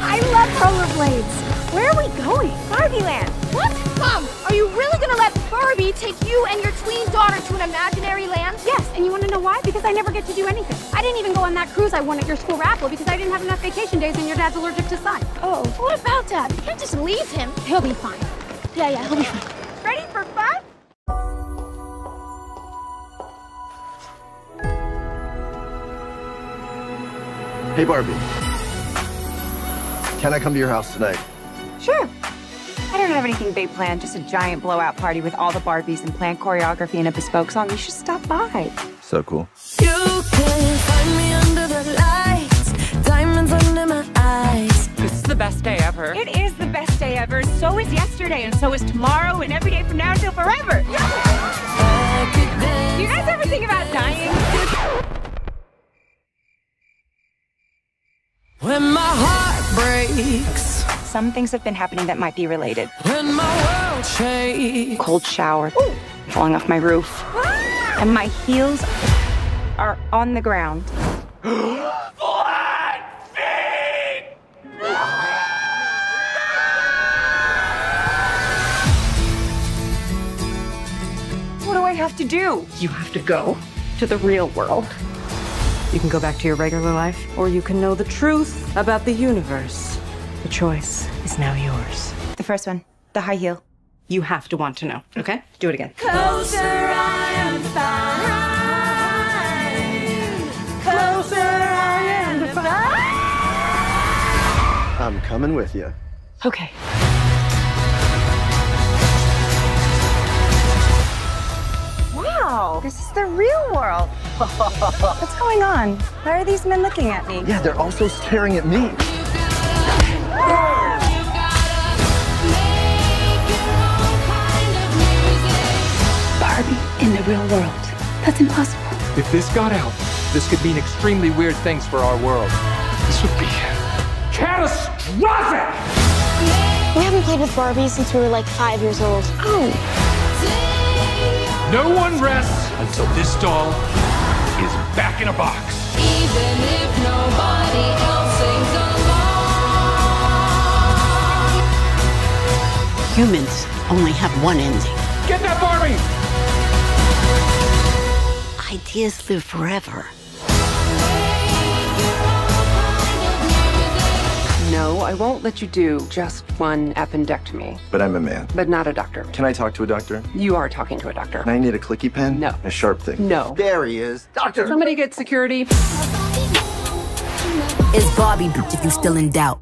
I love rollerblades. Where are we going? Barbie Land. What? Mom, are you really gonna let Barbie take you and your tween daughter to an imaginary land? Yes, and you want to know why? Because I never get to do anything. I didn't even go on that cruise I won at your school raffle because I didn't have enough vacation days and your dad's allergic to sun. Oh, what about that? You can't just leave him. He'll be fine. Yeah, yeah, he'll be fine. Ready for fun? Hey, Barbie. Can I come to your house tonight? Sure. I don't have anything big planned, just a giant blowout party with all the Barbies and planned choreography and a bespoke song. You should stop by. So cool. You can find me under the lights, diamonds under my eyes. This is the best day ever. It is the best day ever. So is yesterday, and so is tomorrow, and every day from now until forever. Do you guys ever think about breaks, Some things have been happening that might be related. when my world shakes. Cold shower, falling off my roof, ah! and my heels are on the ground. Flat feet! What do I have to do? You have to go to the real world. You can go back to your regular life, or you can know the truth about the universe. The choice is now yours. The first one, the high heel. You have to want to know, okay? Do it again. Closer I am to find. Closer I am to find. I'm coming with you. Okay. Wow, this is the real world. What's going on? Why are these men looking at me? Yeah, they're also staring at me. Real world. That's impossible. If this got out, this could mean extremely weird things for our world. This would be catastrophic! We haven't played with Barbie since we were like five years old. Oh. No one rests until this doll is back in a box. Even if nobody else sings along. Humans only have one ending. Get that Barbie! Ideas live forever. No, I won't let you do just one appendectomy, But I'm a man. but not a doctor. Can I talk to a doctor? You are talking to a doctor. And I need a clicky pen? No. A sharp thing? No. There he is. Doctor! Somebody get security. Is Barbie bitch if you're still in doubt?